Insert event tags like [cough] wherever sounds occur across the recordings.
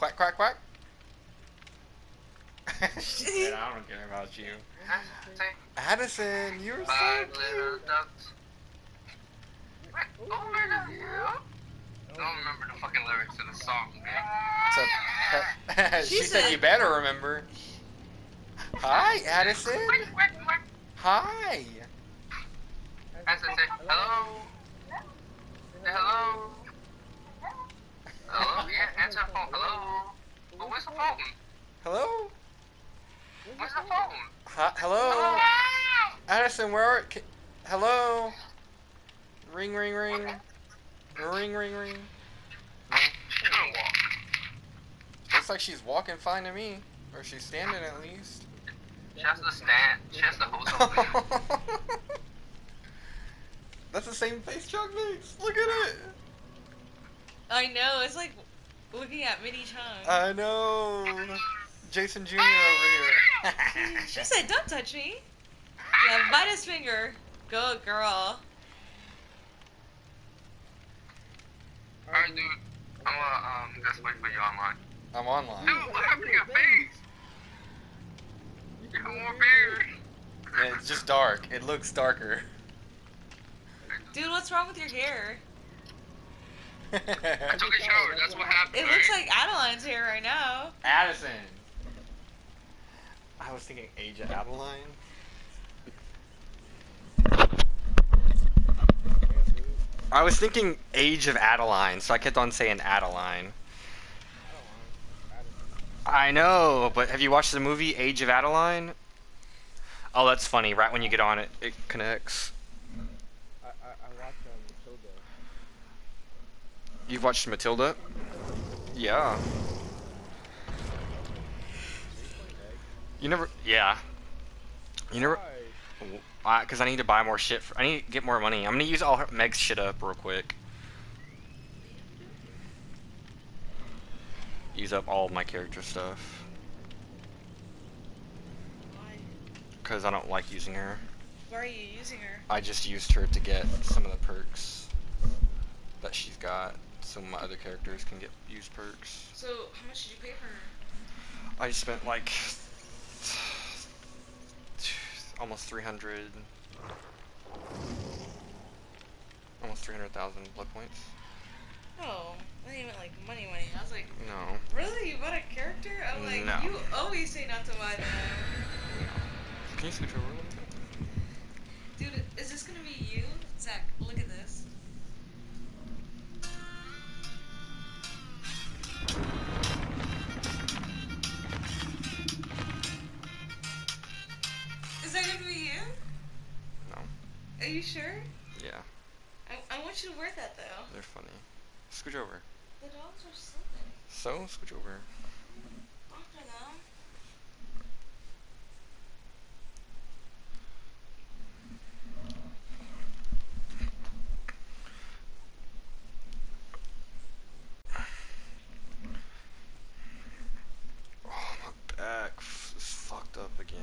Quack, quack, quack. she said, I don't care about you. Ah, Addison, you're so Five cute. little ducks. Oh, Over. I don't remember the fucking lyrics to the song, man. It's a pet- [laughs] she, She said, said- you better remember. Hi, Addison. Hi. Addison say, hello. Say hello. Hello? Yeah, answer the phone. Hello. Oh, where's the phone? Hello? Where's the phone? Hi, hello? Addison, where are... Ca- hello? Ring, ring, ring. Ring, ring, ring. No? She's gonna walk. Looks like she's walking fine to me. Or she's standing at least. She has to stand. She has to hold something. [laughs] That's the same face Chuck makes. Look at it. I know. It's like looking at Mini Chung. I know. Jason Jr. over here. [laughs] she said, "Don't touch me." [laughs] Yeah, bite his finger. Go, girl. Alright, dude. I'm gonna um, just wait for you online. I'm online. Dude, what happened to your face? You have more beard. Yeah, it's just dark. It looks darker. Dude, what's wrong with your hair? I took a shower. That's what happened. It looks like Adeline's hair right now. Addison. I was thinking age of Adaline. I was thinking age of Adaline, so I kept on saying Adeline. I know, but have you watched the movie Age of Adaline? Oh, that's funny. Right when you get on it, it connects. I, I, I watched um, Matilda. You've watched Matilda? Yeah. You never. Yeah. You never. Because I need to buy more shit. For, I need to get more money. I'm gonna use all her, Meg's shit up real quick. Use up all of my character stuff. Because I don't like using her. Why are you using her? I just used her to get some of the perks that she's got. So my other characters can get use perks. So, how much did you pay for her? I spent like almost 300 almost 300,000 blood points. Oh, I didn't even like money, money. I was like, No. really? You bought a character? I'm like, No. you always say not to buy them. Can you switch over a little bit? Dude, is this gonna be you? Zach, look at this. You sure? Yeah, I, I want you to wear that though. they're funny. Scooch over. The dogs are sleeping. So, scooch over. After. Oh, my back f- is fucked up again.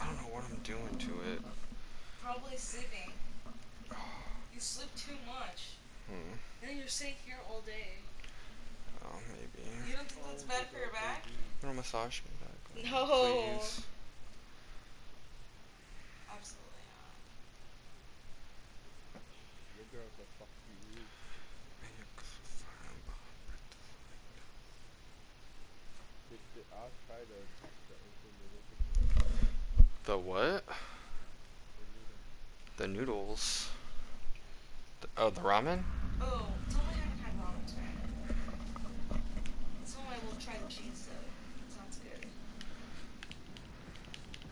I don't know what I'm doing to it. Probably sleeping. You sleep too much. Hmm. And then you're sitting here all day. Oh, maybe. You don't think that's bad for your back? You want to massage my back? No. Um, please. Absolutely not. Your girl's a fuck you. Did, did, I'll try the the The what? the noodles. The, oh, the ramen? Oh, tell me I haven't had ramen today. So I will try the cheese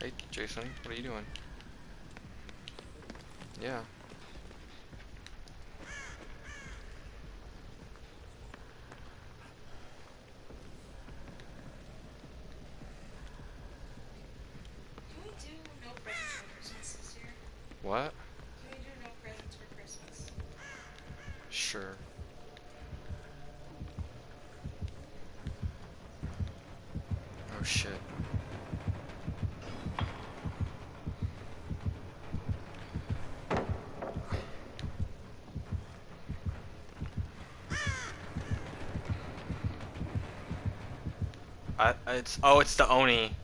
Hey, Jason, what are you doing? Yeah. Can we do no presents for Christmas this year? What? Can we do no presents for Christmas? Sure. Oh shit. I, it's oh, it's the Oni.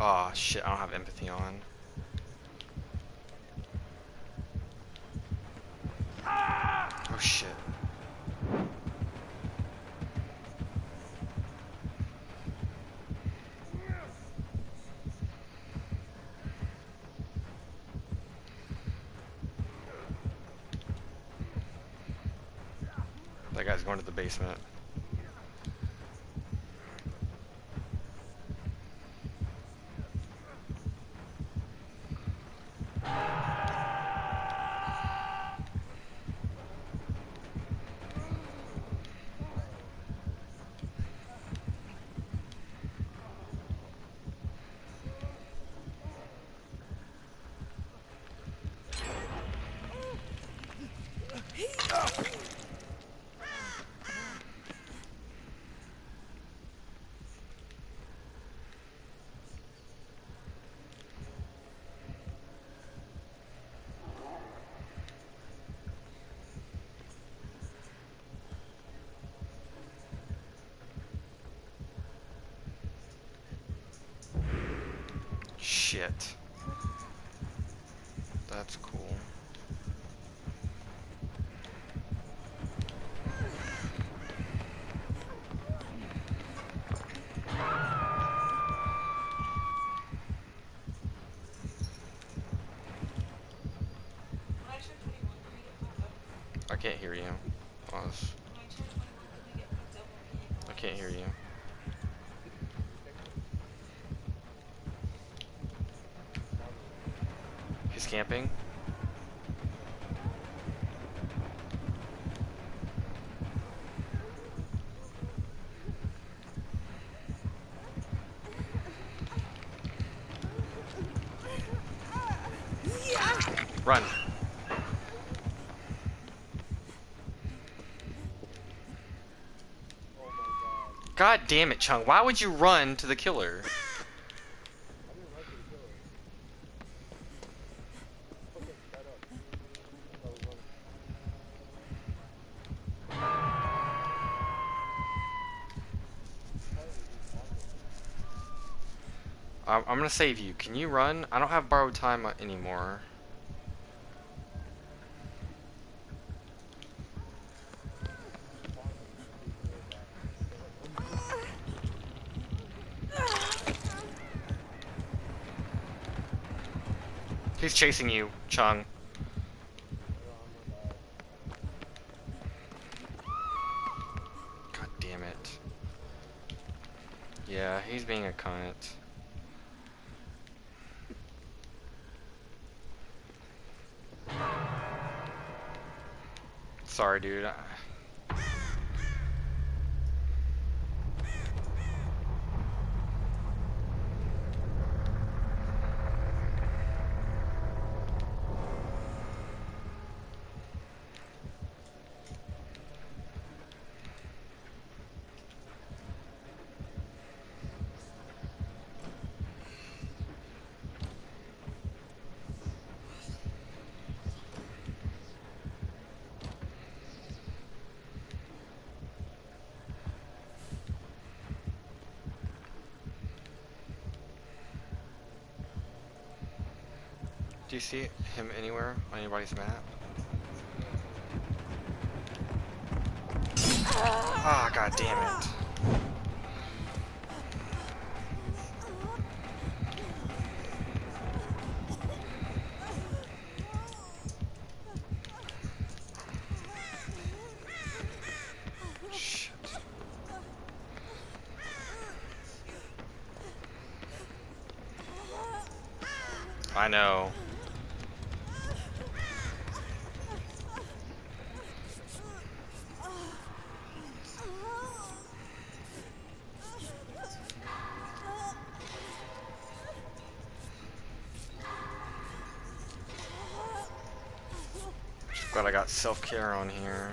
Oh shit, I don't have empathy on. Oh shit. That guy's going to the basement. Shit. That's cool. I turned 21, did we get fucked up? I can't hear you. Pause. When I turned 21, did we get fucked up when we I can't hear you. Camping. Run. God damn it, Chung. Why would you run to the killer? I didn't like the killer. Okay, shut up. I was running. How did he find it? I'm, gonna save you. Can you run? I don't have borrowed time anymore. He's chasing you, Chung. God damn it. Yeah, he's being a cunt. Sorry, dude. Do you see him anywhere on anybody's map? Ah, god damn it. I know. Glad I got self-care on here.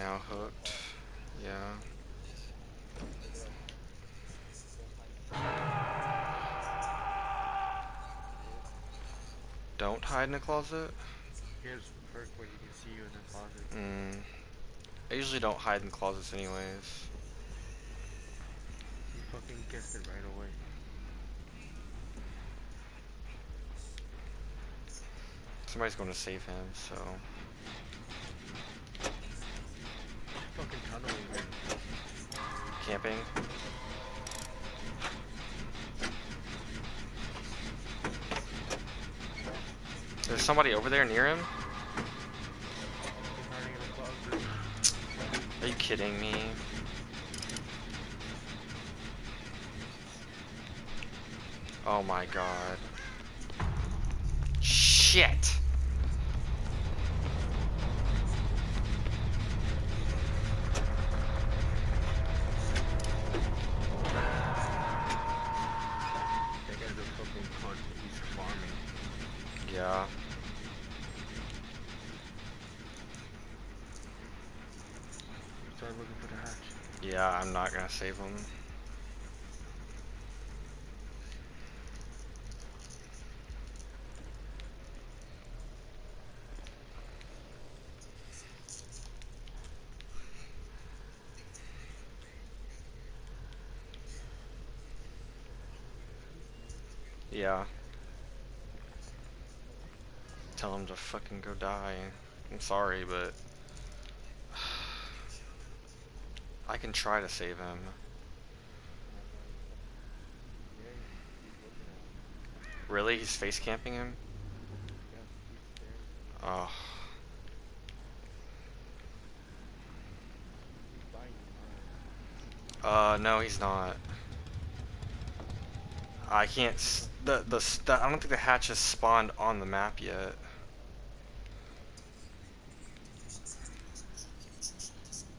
Now hooked. Yeah. Don't hide in a closet? Here's perk where you can see you in the closet. Mm. I usually don't hide in closets anyways. You fucking guessed it right away. Somebody's going to save him, so. Fucking tunneling, man. Camping. There's somebody over there near him? Are you kidding me? Oh my god. Shit! That guy's a fucking cunt. He's farming. Yeah. Looking for the hatch. Yeah, I'm not gonna save him. Yeah. Tell him to fucking go die. I'm sorry, but I can try to save him. Really? He's face camping him? Oh. Uh, no, he's not. I can't. The the st I don't think the hatch has spawned on the map yet.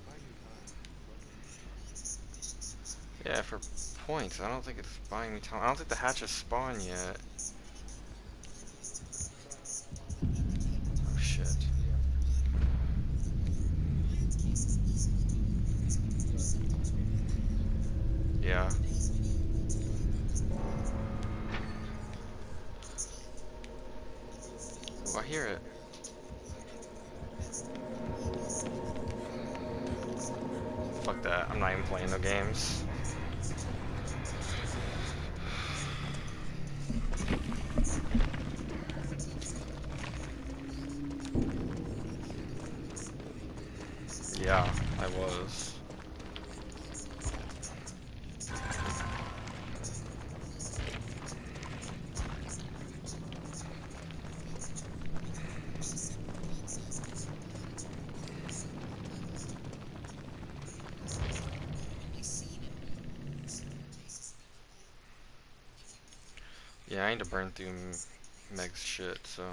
Buying time. Yeah, for points. I don't think it's buying me time. I don't think the hatch has spawned yet. Oh shit. Yeah. Oh, I hear it. Fuck that. I'm not even playing no games. Yeah, I need to burn through Meg's shit, so.